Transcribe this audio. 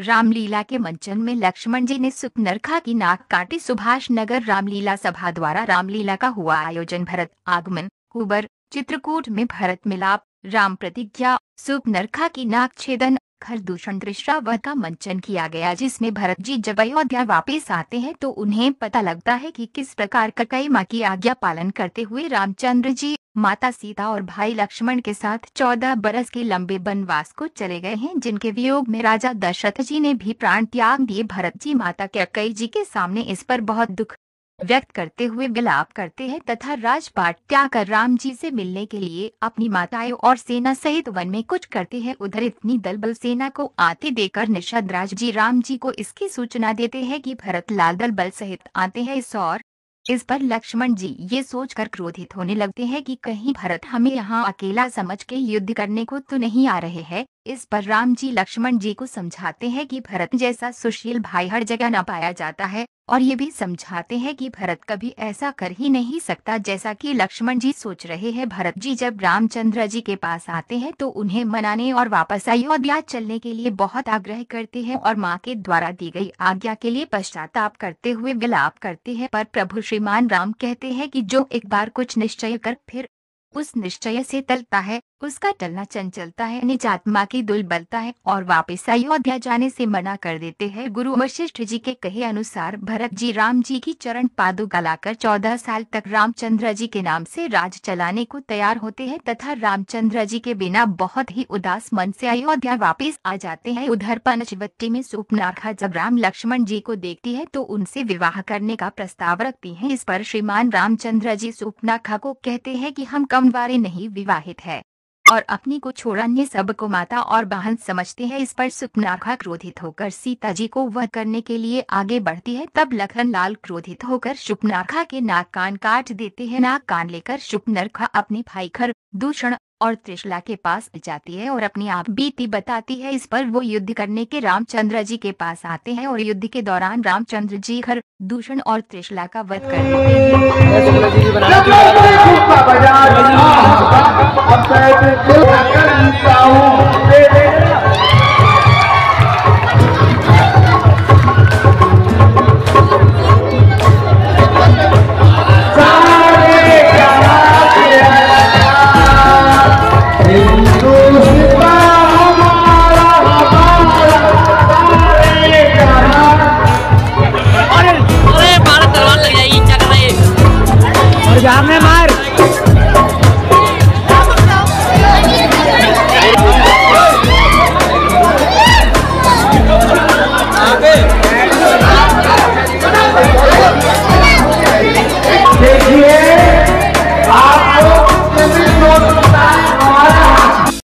रामलीला के मंचन में लक्ष्मण जी ने सुपनरखा की नाक काटी। सुभाष नगर रामलीला सभा द्वारा रामलीला का हुआ आयोजन। भरत आगमन कुबर चित्रकूट में भरत मिलाप, राम प्रतिज्ञा सुपनरखा की नाक छेदन खरदूषण दृश्यावध का मंचन किया गया, जिसमें भरत जी जब अयोध्या वापिस आते हैं तो उन्हें पता लगता है कि किस प्रकार कई माँ की आज्ञा पालन करते हुए रामचंद्र जी, माता सीता और भाई लक्ष्मण के साथ चौदह बरस के लंबे वनवास को चले गए हैं, जिनके वियोग में राजा दशरथ जी ने भी प्राण त्याग दिए। भरत जी माता कैकई जी के सामने इस पर बहुत दुख व्यक्त करते हुए विलाप करते हैं तथा राजपाट त्याग कर राम जी से मिलने के लिए अपनी माताएँ और सेना सहित वन में कुछ करते हैं। उधर इतनी दल बल सेना को आते देकर निषद राज जी राम जी को इसकी सूचना देते हैं कि भरत लाल दल बल सहित आते हैं इस और इस पर लक्ष्मण जी ये सोचकर क्रोधित होने लगते हैं कि कहीं भरत हमें यहाँ अकेला समझ के युद्ध करने को तो नहीं आ रहे हैं। इस पर राम जी लक्ष्मण जी को समझाते हैं कि भरत जैसा सुशील भाई हर जगह न पाया जाता है, और ये भी समझाते हैं कि भरत कभी ऐसा कर ही नहीं सकता जैसा कि लक्ष्मण जी सोच रहे हैं। भरत जी जब रामचंद्र जी के पास आते हैं तो उन्हें मनाने और वापस अयोध्या चलने के लिए बहुत आग्रह करते हैं और माँ के द्वारा दी गई आज्ञा के लिए पश्चाताप करते हुए विलाप करते हैं। पर प्रभु श्रीमान राम कहते हैं कि जो एक बार कुछ निश्चय कर फिर उस निश्चय से टलता है, उसका टलना चंचलता है, निज आत्मा की दुर्बलता है और वापस अयोध्या जाने से मना कर देते हैं। गुरु वशिष्ठ जी के कहे अनुसार भरत जी राम जी की चरण पादुका लाकर चौदह साल तक रामचंद्र जी के नाम से राज चलाने को तैयार होते हैं तथा रामचंद्र जी के बिना बहुत ही उदास मन से अयोध्या वापिस आ जाते हैं। उधर पंचवट्टी में सुपनाखा जब राम लक्ष्मण जी को देखती है तो उनसे विवाह करने का प्रस्ताव रखती है। इस पर श्रीमान रामचंद्र जी सुपनाखा को कहते हैं की हम बारे नहीं विवाहित है। और अपनी को छोड़ अन्य सबको माता और बहन समझते हैं, इस पर सुपनाखा क्रोधित होकर सीता जी को वध करने के लिए आगे बढ़ती है। तब लखन लाल क्रोधित होकर सुपनाखा के नाक कान काट देते हैं। नाक कान लेकर सुपनरखा अपने भाई खर दूषण और त्रिशला के पास जाती है और अपनी आप बीती बताती है। इस पर वो युद्ध करने के रामचंद्र जी के पास आते हैं और युद्ध के दौरान रामचंद्र जी घर, दूषण और त्रिशला का वध करते हैं।